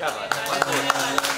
やばい。